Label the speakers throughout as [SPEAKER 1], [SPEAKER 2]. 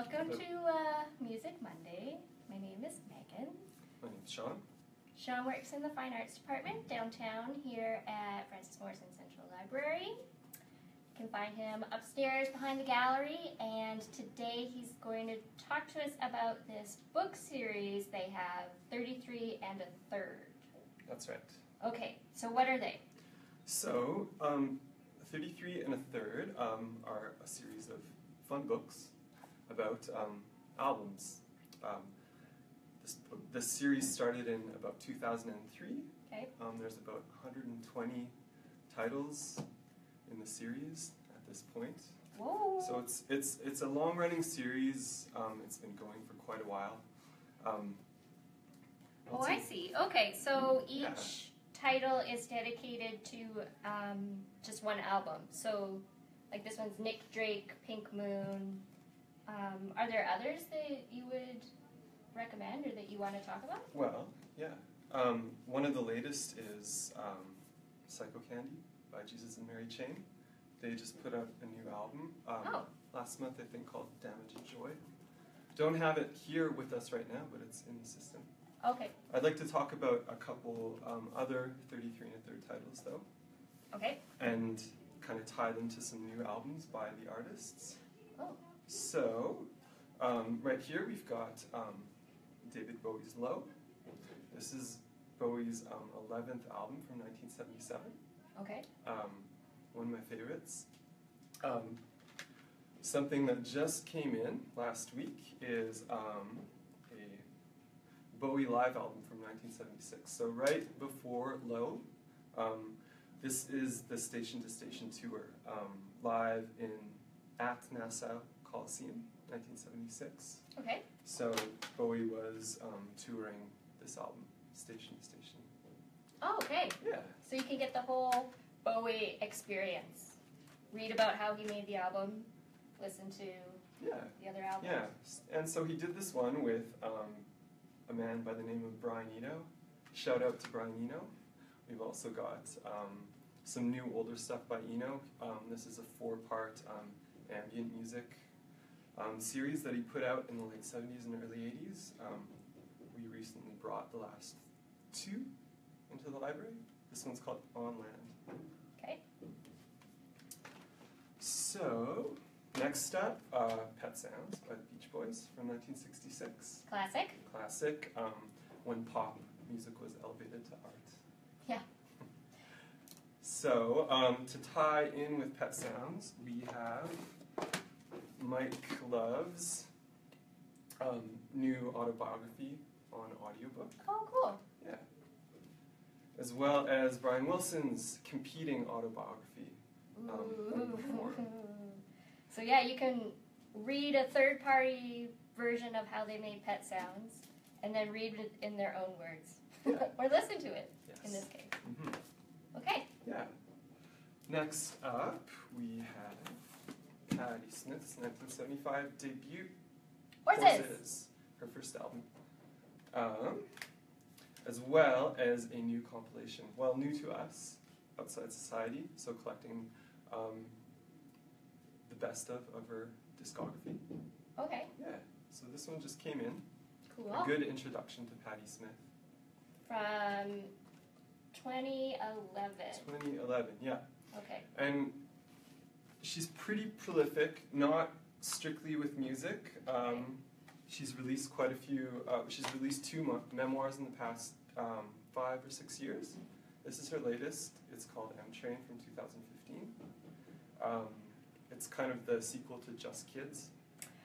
[SPEAKER 1] Welcome to uh, Music Monday. My name is Megan.
[SPEAKER 2] My name's Sean.
[SPEAKER 1] Sean works in the Fine Arts Department downtown here at Frances Morrison Central Library. You can find him upstairs behind the gallery, and today he's going to talk to us about this book series they have 33 and a third.
[SPEAKER 2] That's right.
[SPEAKER 1] Okay, so what are they?
[SPEAKER 2] So, um, 33 and a third um, are a series of fun books about um, albums. Um, this, this series started in about 2003.
[SPEAKER 1] Okay.
[SPEAKER 2] Um, there's about 120 titles in the series at this point.
[SPEAKER 1] Whoa!
[SPEAKER 2] So it's it's it's a long running series. Um, it's been going for quite a while. Um,
[SPEAKER 1] Oh, I see. Okay, so each
[SPEAKER 2] Yeah.
[SPEAKER 1] title is dedicated to um, just one album. So, like this one's Nick Drake, Pink Moon. Um, are there others that you would recommend or that you want to talk about?
[SPEAKER 2] Well, yeah. Um, one of the latest is um, Psychocandy by Jesus and Mary Chain. They just put out a new album um,
[SPEAKER 1] Oh.
[SPEAKER 2] last month, I think, called Damage and Joy. Don't have it here with us right now, but it's in the system.
[SPEAKER 1] Okay,
[SPEAKER 2] I'd like to talk about a couple um, other 33 and a third titles, though,
[SPEAKER 1] okay.
[SPEAKER 2] and kind of tie them to some new albums by the artists.
[SPEAKER 1] Oh.
[SPEAKER 2] So, um, right here we've got um, David Bowie's Low. This is Bowie's um, 11th album from 1977.
[SPEAKER 1] Okay.
[SPEAKER 2] Um, one of my favorites. Um, something that just came in last week is um, a Bowie live album from 1976. So, right before Low, um, this is the Station to Station tour, um, live in at Nassau Coliseum, 1976.
[SPEAKER 1] Okay.
[SPEAKER 2] So Bowie was um, touring this album, station to station.
[SPEAKER 1] Oh, okay.
[SPEAKER 2] Yeah,
[SPEAKER 1] So you can get the whole Bowie experience. Read about how he made the album. Listen to
[SPEAKER 2] yeah,
[SPEAKER 1] the other albums.
[SPEAKER 2] yeah. And so he did this one with um, a man by the name of Brian Eno. Shout out to Brian Eno. We've also got um, some new older stuff by Eno. Um, this is a four-part um, ambient music um, series that he put out in the late 70s and early 80s. Um, we recently brought the last two into the library. This one's called On Land.
[SPEAKER 1] Okay.
[SPEAKER 2] So, next up, uh, Pet Sounds by the Beach Boys from 1966.
[SPEAKER 1] Classic.
[SPEAKER 2] Classic, um, when pop music was elevated to art.
[SPEAKER 1] Yeah.
[SPEAKER 2] So, um, to tie in with Pet Sounds, we have Mike Love's um, new autobiography on audiobook.
[SPEAKER 1] Oh, cool.
[SPEAKER 2] Yeah. As well as Brian Wilson's competing autobiography. Um,
[SPEAKER 1] so yeah, you can read a third-party version of how they made pet sounds, and then read it in their own words,
[SPEAKER 2] Yeah.
[SPEAKER 1] or listen to it
[SPEAKER 2] Yes.
[SPEAKER 1] in this case.
[SPEAKER 2] Mhm.
[SPEAKER 1] Okay.
[SPEAKER 2] Yeah. Next up, we have Patti Smith's 1975 debut,
[SPEAKER 1] Horses.
[SPEAKER 2] her first album, um, as well as a new compilation, well, new to us, Outside Society, so collecting um, the best of, of her discography.
[SPEAKER 1] Okay.
[SPEAKER 2] Yeah, so this one just came in.
[SPEAKER 1] Cool.
[SPEAKER 2] A good introduction to Patti Smith.
[SPEAKER 1] From 2011.
[SPEAKER 2] 2011, yeah.
[SPEAKER 1] Okay.
[SPEAKER 2] And she's pretty prolific, not strictly with music. Um, she's released quite a few, uh, she's released two mo- memoirs in the past um, five or six years. This is her latest. It's called M Train from 2015. Um, it's kind of the sequel to Just Kids,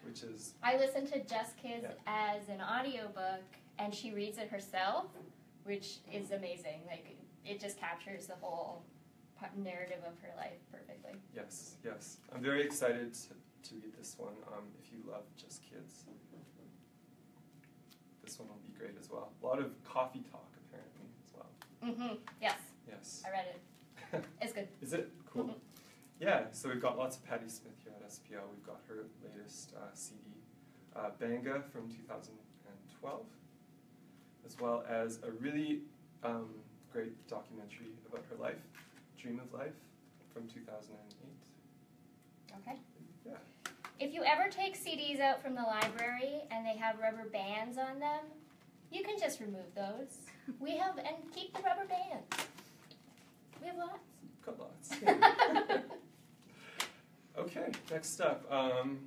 [SPEAKER 2] which is,
[SPEAKER 1] I listened to Just Kids
[SPEAKER 2] Yeah.
[SPEAKER 1] as an audiobook, and she reads it herself, which is amazing. Like it just captures the whole narrative of her life perfectly.
[SPEAKER 2] yes, yes. I'm very excited to, to read this one um, if you love Just Kids. This one will be great as well. A lot of coffee talk, apparently, as well.
[SPEAKER 1] Mm-hmm. Yes,
[SPEAKER 2] Yes.
[SPEAKER 1] I read it. It's good.
[SPEAKER 2] Is it? Cool. Yeah, so we've got lots of Patti Smith here at SPL. We've got her latest uh, CD, uh, Banga from 2012, as well as a really um, great documentary about her life, Dream of Life, from 2008.
[SPEAKER 1] Okay.
[SPEAKER 2] Yeah.
[SPEAKER 1] If you ever take CDs out from the library and they have rubber bands on them, you can just remove those. We have and keep the rubber bands. We have lots.
[SPEAKER 2] Got lots. yeah. okay, next up, um,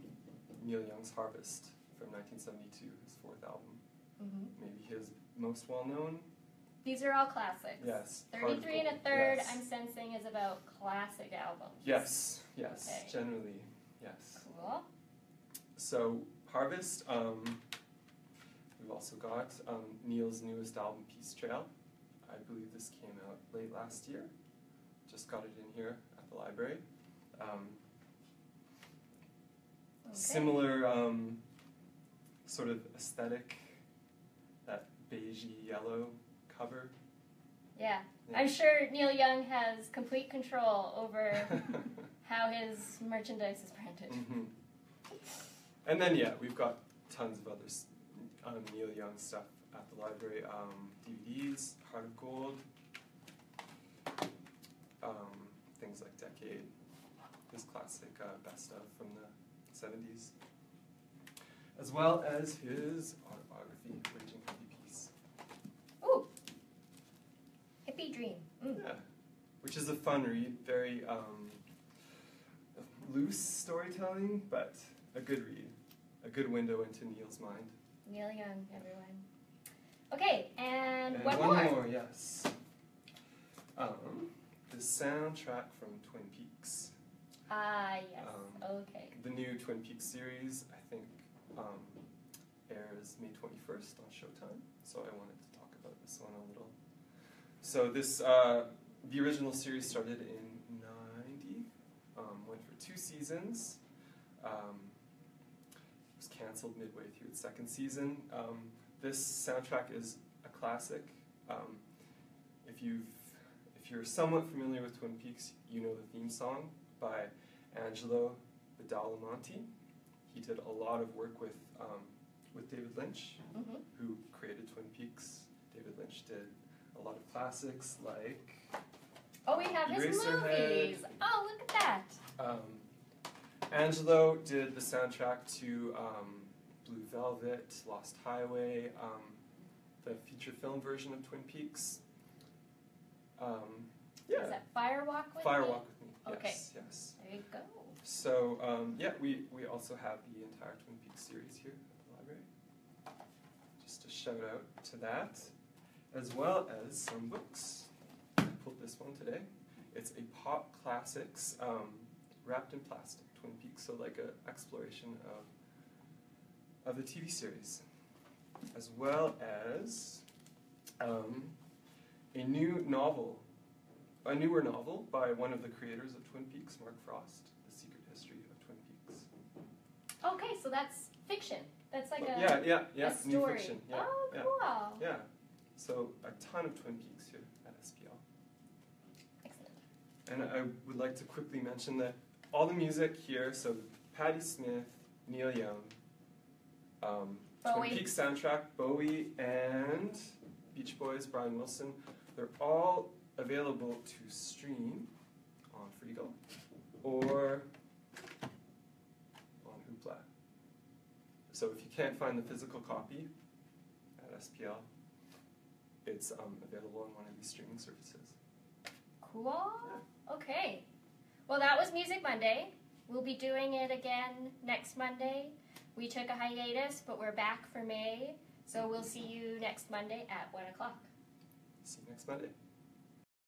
[SPEAKER 2] Neil Young's Harvest from 1972, his fourth album.
[SPEAKER 1] hmm
[SPEAKER 2] Maybe his most well known.
[SPEAKER 1] These are all classics.
[SPEAKER 2] Yes.
[SPEAKER 1] 33 and a third,
[SPEAKER 2] yes.
[SPEAKER 1] I'm sensing, is about classic albums.
[SPEAKER 2] Yes, yes,
[SPEAKER 1] Okay.
[SPEAKER 2] generally, yes.
[SPEAKER 1] Cool.
[SPEAKER 2] So, Harvest, um, we've also got um, Neil's newest album, Peace Trail. I believe this came out late last year. Just got it in here at the library. Um,
[SPEAKER 1] Okay.
[SPEAKER 2] Similar um, sort of aesthetic, that beigey yellow cover.
[SPEAKER 1] Yeah.
[SPEAKER 2] Yeah.
[SPEAKER 1] I'm sure Neil Young has complete control over how his merchandise is branded.
[SPEAKER 2] hmm And then yeah, we've got tons of other um, Neil Young stuff at the library. Um, DVDs, Heart of Gold, um, things like Decade, his classic uh, best of from the '70s, as well as his autobiography, Waging Heavy Peace.
[SPEAKER 1] Ooh. Hippie Dream. Mm.
[SPEAKER 2] Yeah, which is a fun read, very um, loose storytelling, but a good read, a good window into Neil's mind.
[SPEAKER 1] Neil Young, everyone. Okay, and,
[SPEAKER 2] And
[SPEAKER 1] one,
[SPEAKER 2] one
[SPEAKER 1] more.
[SPEAKER 2] yes. Um, the soundtrack from Twin Peaks,
[SPEAKER 1] Ah, yes.
[SPEAKER 2] Um,
[SPEAKER 1] okay.
[SPEAKER 2] the new Twin Peaks series, I think, um, airs May twenty first on Showtime. So I wanted to talk about this one a little. So this, uh, the original series started in ninety, um, went for two seasons. Um, was canceled midway through its second season. Um, this soundtrack is a classic. Um, if you've if you're somewhat familiar with Twin Peaks, you know the theme song by Angelo Badalamenti. He did a lot of work with um, with David Lynch,
[SPEAKER 1] hmm
[SPEAKER 2] who created Twin Peaks. David Lynch did a lot of classics like
[SPEAKER 1] Oh, we have his
[SPEAKER 2] Eraserhead.
[SPEAKER 1] movies. Oh, look at that.
[SPEAKER 2] Um, Angelo did the soundtrack to um, Blue Velvet, Lost Highway, um, the feature film version of Twin Peaks. Um, yeah,
[SPEAKER 1] Is that Firewalk with
[SPEAKER 2] Fire
[SPEAKER 1] Me?
[SPEAKER 2] Walk with Me.
[SPEAKER 1] Okay.
[SPEAKER 2] Yes, yes.
[SPEAKER 1] There you go.
[SPEAKER 2] So um, yeah, we, we also have the entire Twin Peaks series here at the library. Just a shout out to that, as well as some books. This one today. It's a pop classics um, wrapped in plastic, Twin Peaks. So like an exploration of of the TV series, as well as um, a new novel, a newer novel by one of the creators of Twin Peaks, Mark Frost, The Secret History of Twin Peaks.
[SPEAKER 1] Okay, so that's fiction. That's like a,
[SPEAKER 2] yeah, yeah,
[SPEAKER 1] a
[SPEAKER 2] yeah, new
[SPEAKER 1] story.
[SPEAKER 2] fiction. Yeah,
[SPEAKER 1] oh, cool.
[SPEAKER 2] yeah. So a ton of Twin Peaks here at SPL.
[SPEAKER 1] Excellent.
[SPEAKER 2] And I would like to quickly mention that all the music here, so Patti Smith, Neil Young, um, Twin Peaks soundtrack, Bowie, and Beach Boys, Brian Wilson, they're all available to stream on Freegal or on Hoopla. So if you can't find the physical copy at SPL, it's um, available on one of these streaming services.
[SPEAKER 1] Cool. Okay. Well, that was Music Monday. We'll be doing it again next Monday. We took a hiatus, but we're back for May. So we'll see you next Monday at 1 o'clock.
[SPEAKER 2] See you next Monday.